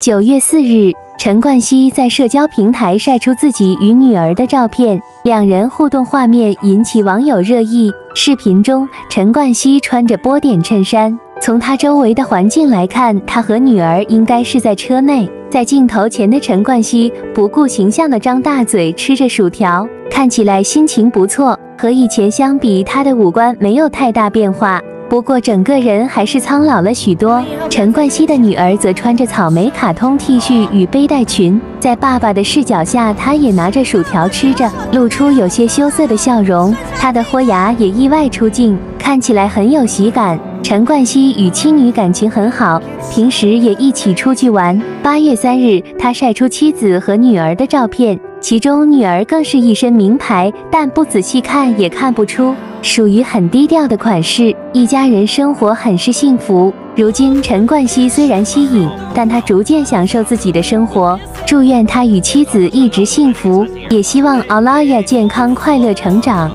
九月四日，陈冠希在社交平台晒出自己与女儿的照片，两人互动画面引起网友热议。视频中，陈冠希穿着波点衬衫，从他周围的环境来看，他和女儿应该是在车内。在镜头前的陈冠希不顾形象的张大嘴吃着薯条，看起来心情不错。和以前相比，他的五官没有太大变化。不过整个人还是苍老了许多。陈冠希的女儿则穿着草莓卡通 T 恤与背带裙，在爸爸的视角下，她也拿着薯条吃着，露出有些羞涩的笑容。她的豁牙也意外出镜，看起来很有喜感。陈冠希与妻女感情很好，平时也一起出去玩。八月三日，他晒出妻子和女儿的照片，其中女儿更是一身名牌，但不仔细看也看不出。属于很低调的款式，一家人生活很是幸福。如今陈冠希虽然吸引，但他逐渐享受自己的生活。祝愿他与妻子一直幸福，也希望奥拉亚健康快乐成长。